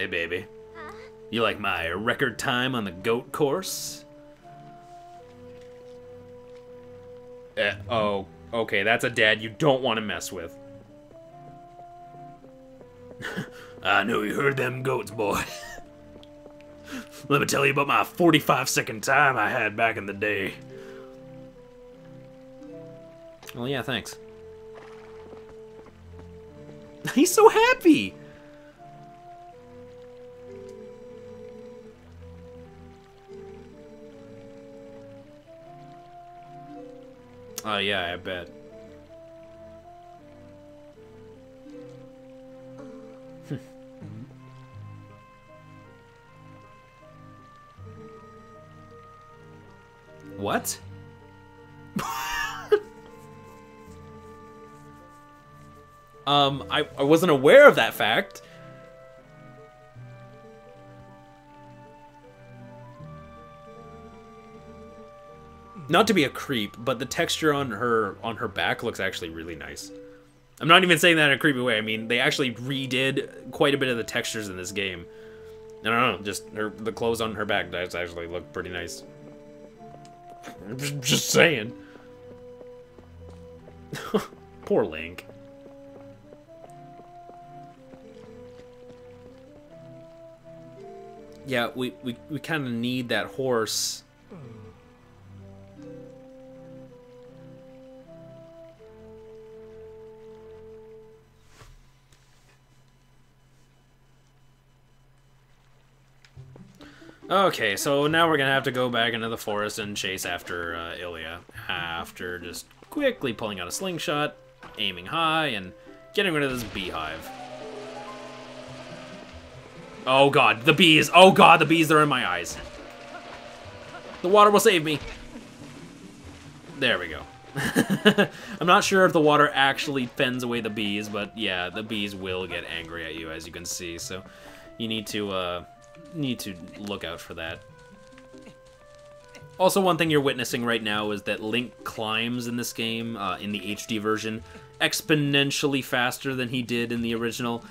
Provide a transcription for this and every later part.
Hey, baby. You like my record time on the goat course? Eh, oh, okay, that's a dad you don't want to mess with. I know you heard them goats, boy. Let me tell you about my 45 second time I had back in the day. Well, yeah, thanks. He's so happy! Oh, yeah, I bet. what? um, I, I wasn't aware of that fact. Not to be a creep, but the texture on her on her back looks actually really nice. I'm not even saying that in a creepy way. I mean, they actually redid quite a bit of the textures in this game. I don't know, just her the clothes on her back does actually look pretty nice. Just saying. Poor Link. Yeah, we, we, we kind of need that horse. Okay, so now we're gonna have to go back into the forest and chase after uh, Ilia. After just quickly pulling out a slingshot, aiming high, and getting rid of this beehive. Oh god, the bees! Oh god, the bees, they're in my eyes. The water will save me. There we go. I'm not sure if the water actually fends away the bees, but yeah, the bees will get angry at you, as you can see, so you need to, uh, need to look out for that. Also, one thing you're witnessing right now is that Link climbs in this game, uh, in the HD version, exponentially faster than he did in the original.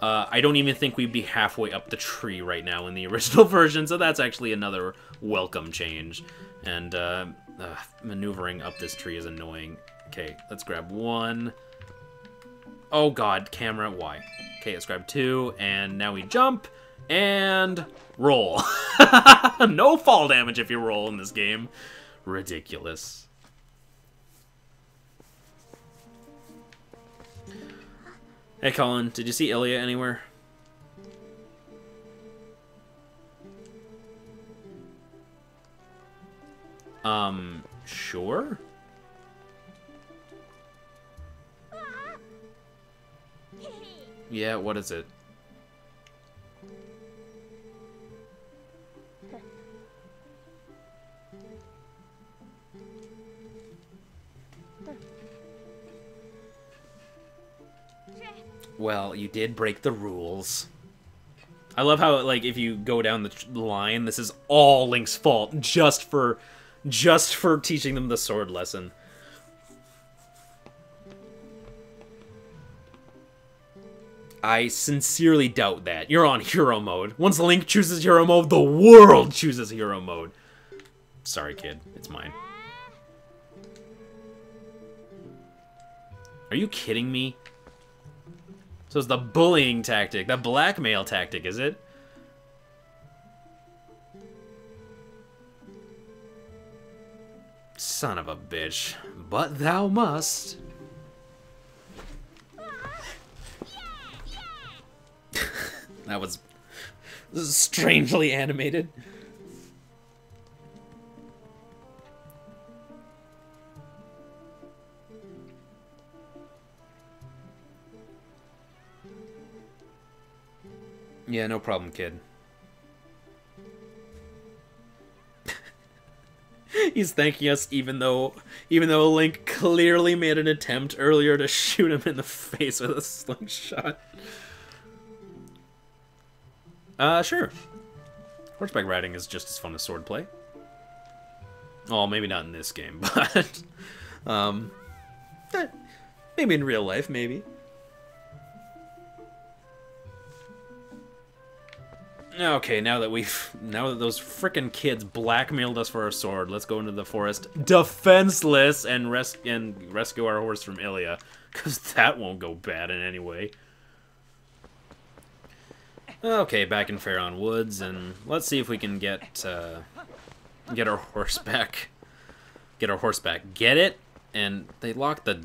Uh, I don't even think we'd be halfway up the tree right now in the original version, so that's actually another welcome change. And uh, uh, maneuvering up this tree is annoying. Okay, let's grab one. Oh god, camera, why? Okay, let's grab two, and now we jump, and roll. no fall damage if you roll in this game. Ridiculous. Hey Colin, did you see Ilia anywhere? Um, sure? Yeah, what is it? Well, you did break the rules. I love how, like, if you go down the line, this is all Link's fault, just for, just for teaching them the sword lesson. I sincerely doubt that. You're on hero mode. Once Link chooses hero mode, the world chooses hero mode. Sorry, kid. It's mine. Are you kidding me? So it's the bullying tactic, the blackmail tactic, is it? Son of a bitch. But thou must. that was strangely animated. Yeah, no problem, kid. He's thanking us even though even though Link clearly made an attempt earlier to shoot him in the face with a slingshot. Uh, sure. Horseback riding is just as fun as swordplay. Oh, maybe not in this game, but um, eh, maybe in real life, maybe. Okay, now that we've now that those frickin' kids blackmailed us for our sword, let's go into the forest defenseless and res and rescue our horse from Ilia, cause that won't go bad in any way. Okay, back in Faron Woods, and let's see if we can get uh, get our horse back. Get our horse back. Get it? And they locked the.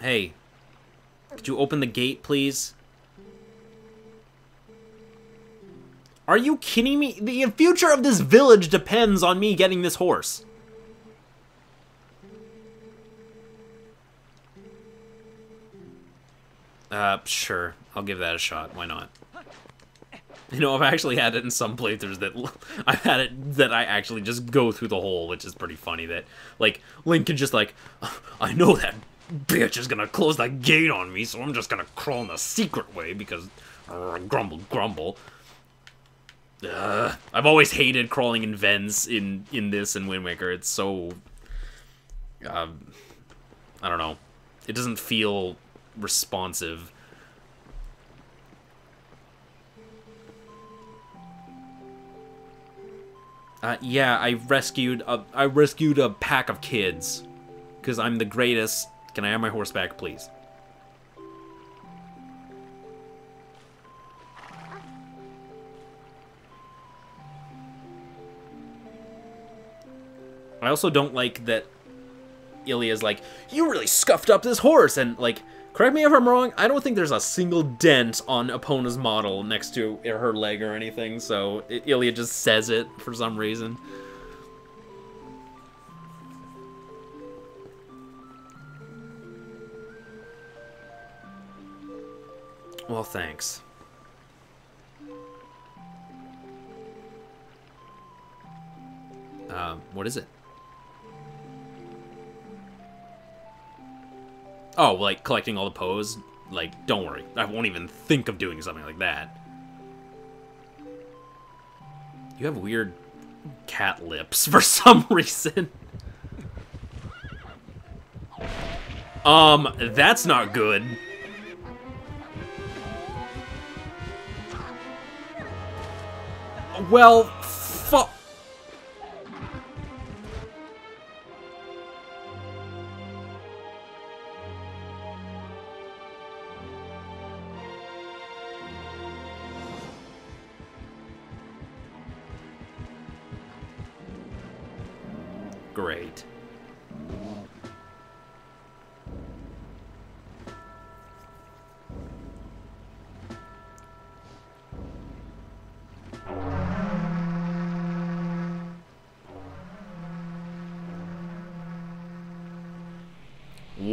Hey, could you open the gate, please? Are you kidding me? The future of this village depends on me getting this horse. Uh, sure. I'll give that a shot. Why not? You know, I've actually had it in some playthroughs that I've had it that I actually just go through the hole, which is pretty funny. That like Link can just like, I know that bitch is gonna close that gate on me, so I'm just gonna crawl in the secret way because uh, grumble grumble. I've always hated crawling in vents in in this and Wind Waker. It's so, um, I don't know. It doesn't feel responsive. Uh, yeah, I rescued a, I rescued a pack of kids, because I'm the greatest. Can I have my horse back, please? I also don't like that Ilia's like, you really scuffed up this horse, and like, correct me if I'm wrong, I don't think there's a single dent on Epona's model next to her leg or anything, so Ilia just says it for some reason. Well, thanks. Um, what is it? Oh, like collecting all the Poes? Like, don't worry. I won't even think of doing something like that. You have weird cat lips for some reason. um, that's not good. Well,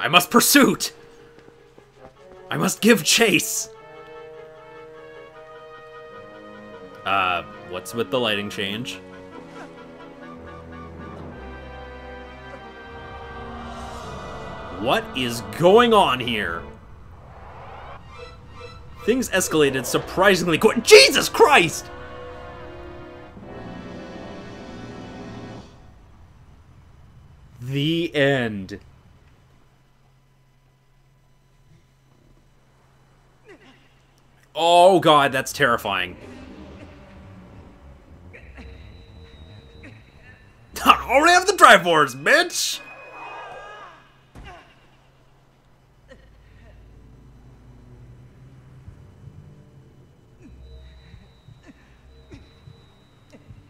I must pursuit! I must give chase! Uh, what's with the lighting change? What is going on here? Things escalated surprisingly quick. Jesus Christ! The end. Oh god, that's terrifying. I already have the Triforce, bitch!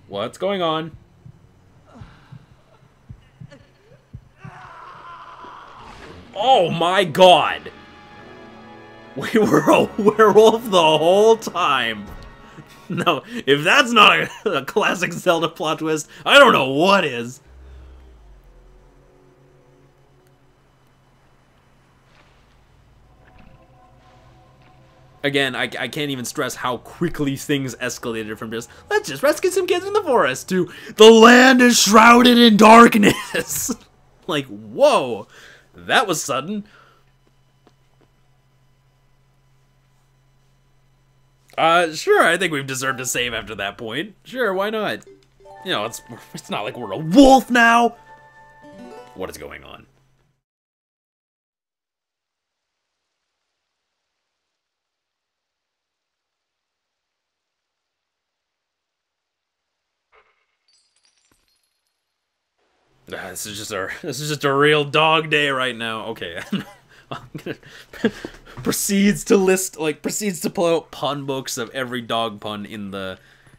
What's going on? Oh my god! We were a werewolf the whole time! No, if that's not a, a classic Zelda plot twist, I don't know what is. again, I, I can't even stress how quickly things escalated from just, let's just rescue some kids in the forest, to, the land is shrouded in darkness. like, whoa, that was sudden. Uh, sure, I think we've deserved a save after that point. Sure, why not? You know, it's, it's not like we're a wolf now. What is going on? Ah, this is just a this is just a real dog day right now. Okay, proceeds to list like proceeds to pull out pun books of every dog pun in the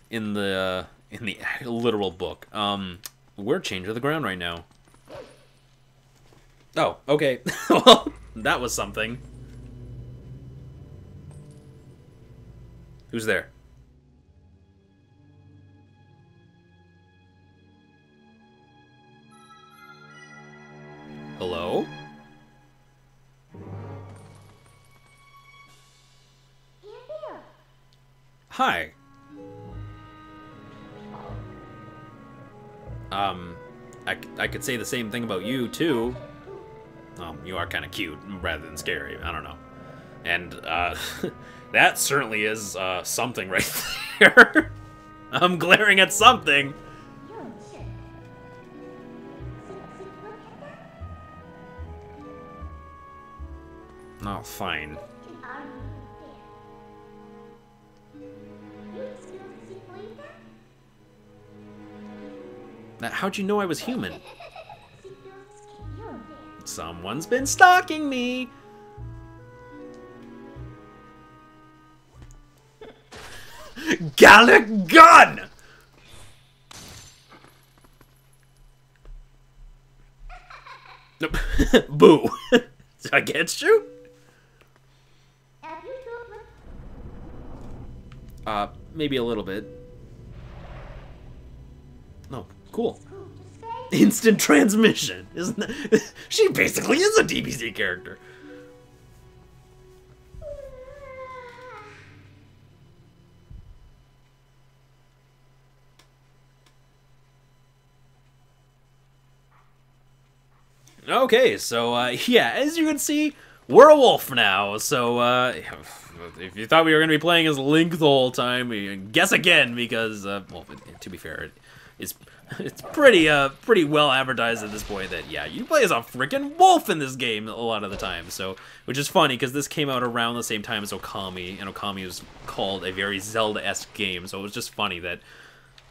in the uh, in the literal book. Um, we're changing the ground right now. Oh, okay. well, that was something. Who's there? Hello? Hi. Um, I, I could say the same thing about you, too. Um, you are kind of cute rather than scary. I don't know. And, uh, that certainly is, uh, something right there. I'm glaring at something. Oh, fine. How'd you know I was human? Someone's been stalking me! Galick Gun! Boo. Against you? Uh, maybe a little bit. Cool. Instant transmission, isn't that? she basically is a DBZ character. Okay, so uh, yeah, as you can see, we're a wolf now. So uh, if you thought we were going to be playing as Link the whole time, guess again because, uh, well, to be fair, it's it's pretty uh pretty well advertised at this point that yeah, you play as a freaking wolf in this game a lot of the time. So, which is funny because this came out around the same time as Okami, and Okami was called a very Zelda-esque game. So it was just funny that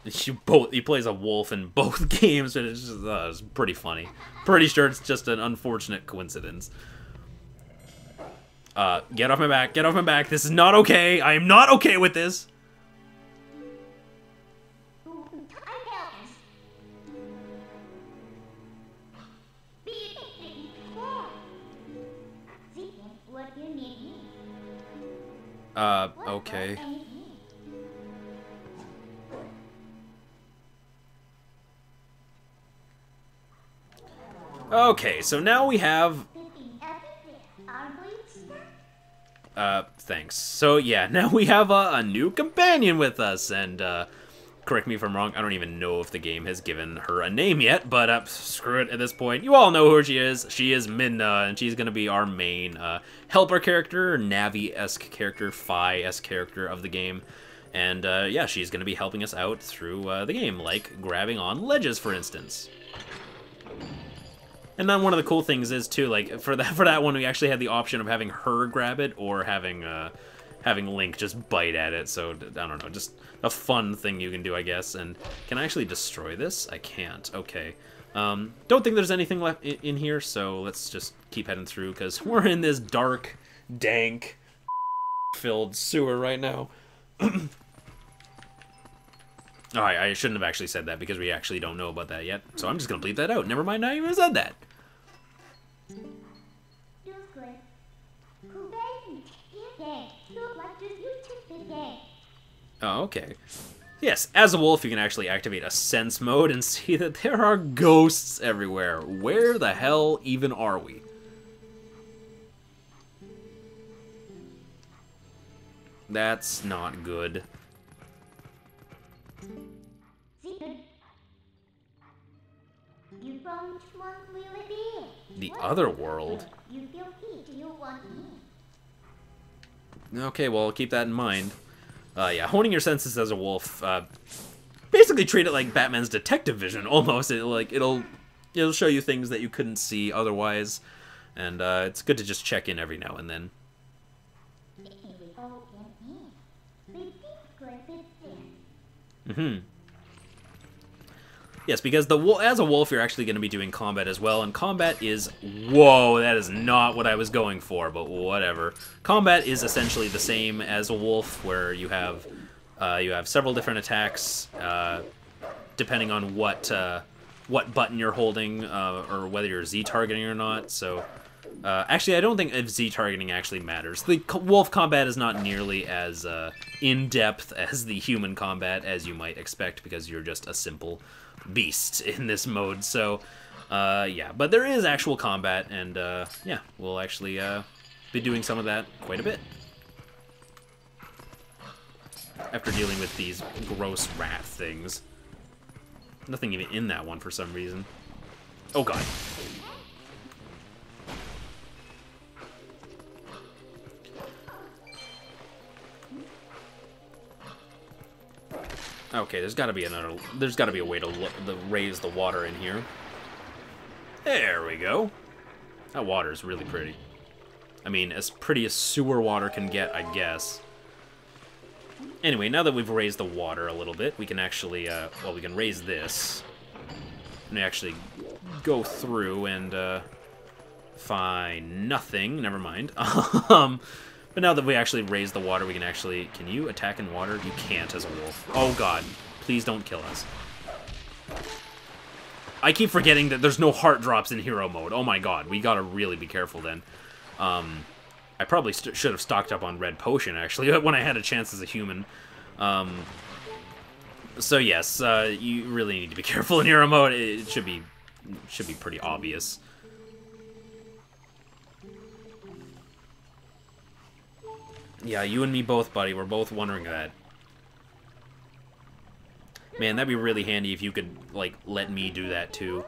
he both he plays a wolf in both games, and it's just uh, it's pretty funny. Pretty sure it's just an unfortunate coincidence. Uh, get off my back, get off my back. This is not okay. I am not okay with this. Uh, okay. Okay, so now we have Uh, thanks. So yeah, now we have a, a new companion with us, and uh, correct me if I'm wrong, I don't even know if the game has given her a name yet, but uh, screw it at this point. You all know who she is. She is Midna, and she's going to be our main uh, helper character, Navi-esque character, Fi-esque character of the game. And uh, yeah, she's going to be helping us out through uh, the game, like grabbing on ledges, for instance. And then one of the cool things is too, like for that for that one, we actually had the option of having her grab it or having uh, having Link just bite at it. So I don't know, just a fun thing you can do, I guess. And can I actually destroy this? I can't. Okay. Um, don't think there's anything left in, here, so let's just keep heading through because we're in this dark, dank, filled sewer right now. oh, I, I, shouldn't have actually said that because we actually don't know about that yet. So I'm just gonna bleep that out. Never mind, I even said that. Oh, okay. Yes, as a wolf, you can actually activate a sense mode and see that there are ghosts everywhere. Where the hell even are we? That's not good. The other world? Okay, well, keep that in mind. Uh, yeah, honing your senses as a wolf, uh, basically treat it like Batman's detective vision, almost. It, like, it'll, it'll show you things that you couldn't see otherwise, and uh, it's good to just check in every now and then. Mm-hmm. Yes, because the as a wolf, you're actually going to be doing combat as well, and combat is... Whoa, that is not what I was going for, but whatever. Combat is essentially the same as a wolf, where you have uh, you have several different attacks, uh, depending on what uh, what button you're holding, uh, or whether you're Z-targeting or not, so... Uh, actually, I don't think if Z-targeting actually matters. The wolf combat is not nearly as uh, in-depth as the human combat as you might expect, because you're just a simple beast in this mode. So, uh, yeah, but there is actual combat, and uh, yeah, we'll actually uh, be doing some of that quite a bit. After dealing with these gross rat things. Nothing even in that one for some reason. Oh god. Okay, there's got to be another. There's got to be a way to, to raise the water in here. There we go. That water is really pretty. I mean, as pretty as sewer water can get, I guess. Anyway, now that we've raised the water a little bit, we can actually, uh, well, we can raise this. And actually go through and, uh, find nothing. Never mind. um, but now that we actually raised the water, we can actually... Can you attack in water? You can't as a wolf. Oh god. Please don't kill us. I keep forgetting that there's no heart drops in hero mode. Oh my god. We gotta really be careful then. Um, I probably should have stocked up on red potion, actually, when I had a chance as a human. Um, so yes, uh, you really need to be careful in hero mode. It should be, should be pretty obvious. Yeah, you and me both, buddy. We're both wondering that. Man, that'd be really handy if you could, like, let me do that, too.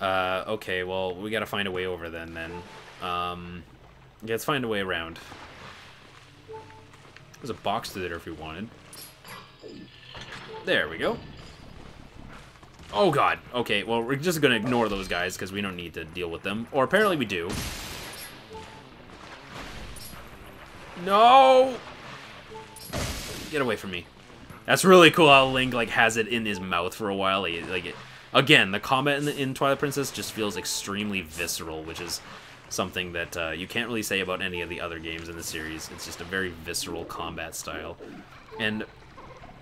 Uh, okay, well, we gotta find a way over then, then. Um, yeah, let's find a way around. There's a box to there if we wanted. There we go. Oh god. Okay, well, we're just gonna ignore those guys because we don't need to deal with them. Or apparently we do. No! Get away from me. That's really cool how Link, like, has it in his mouth for a while. Like, like it, again, the combat in, in Twilight Princess just feels extremely visceral, which is something that uh, you can't really say about any of the other games in the series. It's just a very visceral combat style. And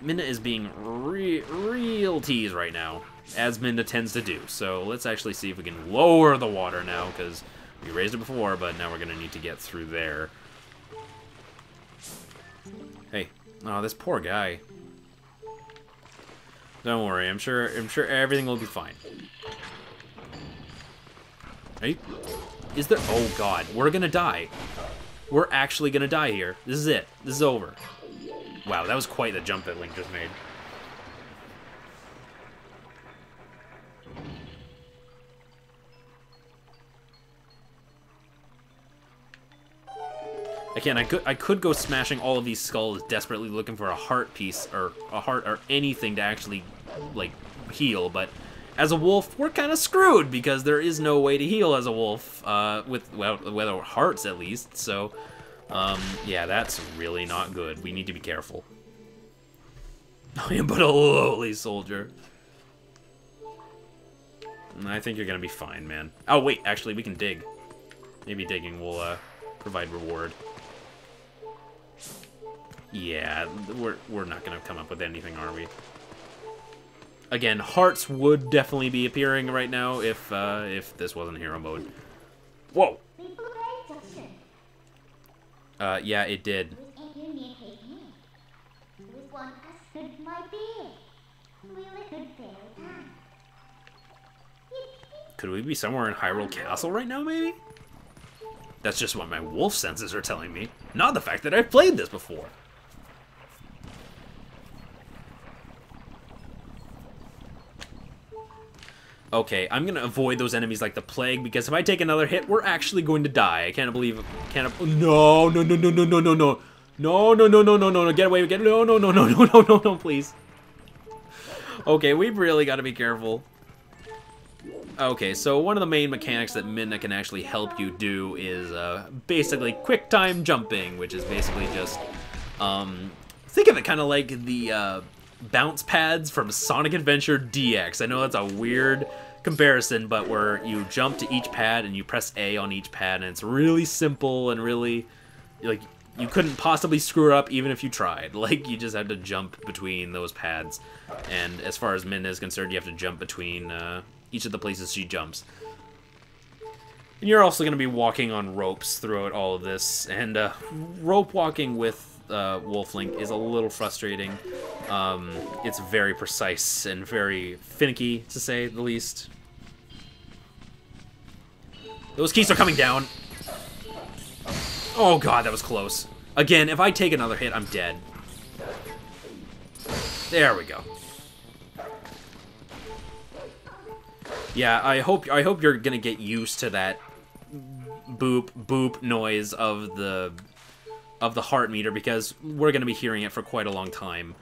Midna is being re real tease right now, as Midna tends to do. So let's actually see if we can lower the water now, because we raised it before, but now we're going to need to get through there. Oh, this poor guy. Don't worry, I'm sure I'm sure everything will be fine. You is there oh god, we're gonna die. We're actually gonna die here. This is it. This is over. Wow, that was quite the jump that Link just made. Again, I could I could go smashing all of these skulls, desperately looking for a heart piece or a heart or anything to actually like heal, but as a wolf, we're kind of screwed because there is no way to heal as a wolf uh, with well, with hearts at least. So, um, yeah, that's really not good. We need to be careful. I am but a lowly soldier. I think you're gonna be fine, man. Oh wait, actually, we can dig. Maybe digging will uh, provide reward. Yeah, we're, we're not going to come up with anything, are we? Again, hearts would definitely be appearing right now if uh, if this wasn't hero mode. Whoa! Uh, yeah, it did. Could we be somewhere in Hyrule Castle right now, maybe? That's just what my wolf senses are telling me, not the fact that I've played this before. Okay, I'm gonna avoid those enemies like the plague because if I take another hit, we're actually going to die. I can't believe, can't. No, no, no, no, no, no, no, no, no, no, no, no, no, no, no. Get away! Get no, no, no, no, no, no, no, no, please. Okay, we've really got to be careful. Okay, so one of the main mechanics that Midna can actually help you do is uh, basically quick time jumping, which is basically just um, think of it kind of like the uh, bounce pads from Sonic Adventure DX. I know that's a weird comparison, but where you jump to each pad and you press A on each pad, and it's really simple and really like you couldn't possibly screw it up even if you tried. Like you just had to jump between those pads, and as far as Min is concerned, you have to jump between uh, each of the places she jumps. And you're also going to be walking on ropes throughout all of this, and uh, rope walking with uh, Wolf Link is a little frustrating. Um, it's very precise and very finicky, to say the least. Those keys are coming down. Oh god, that was close. Again, if I take another hit, I'm dead. There we go. Yeah, I hope I hope you're gonna get used to that boop boop noise of the of the heart meter because we're gonna be hearing it for quite a long time.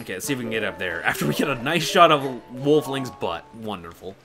Okay, let's see if we can get up there. After we get a nice shot of Wolf Link's butt. Wonderful.